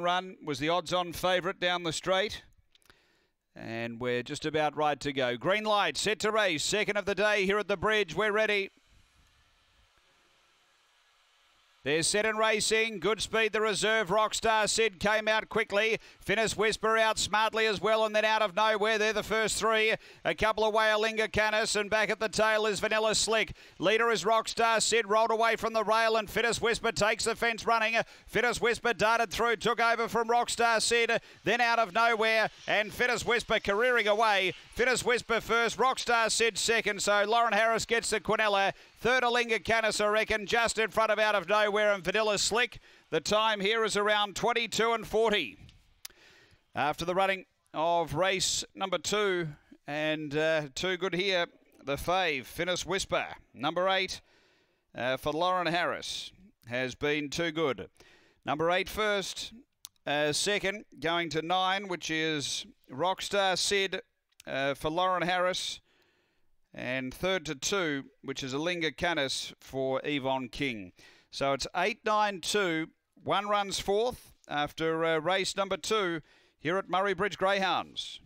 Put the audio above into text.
Run was the odds-on favourite down the straight. And we're just about right to go. Green light, set to race. Second of the day here at the bridge. We're ready. They're set and racing. Good speed. The reserve Rockstar Sid came out quickly. Finnis Whisper out smartly as well, and then out of nowhere, they're the first three. A couple away, Alinga Canis, and back at the tail is Vanilla Slick. Leader is Rockstar Sid, rolled away from the rail, and Finnis Whisper takes the fence running. Finnis Whisper darted through, took over from Rockstar Sid, then out of nowhere, and Finnis Whisper careering away. Finnis Whisper first, Rockstar Sid second, so Lauren Harris gets the Quinella. Third, Alinga Canis, I reckon, just in front of out of nowhere, and Vanilla Slick. The time here is around 22 and 40. After the running of race number two, and uh, too good here, the fave, Finnis Whisper. Number eight uh, for Lauren Harris has been too good. Number eight first, uh, second, going to nine, which is Rockstar Sid uh, for Lauren Harris. And third to two, which is Alinga Canis for Yvonne King. So it's 8 9 2. One runs fourth after uh, race number two here at Murray Bridge Greyhounds.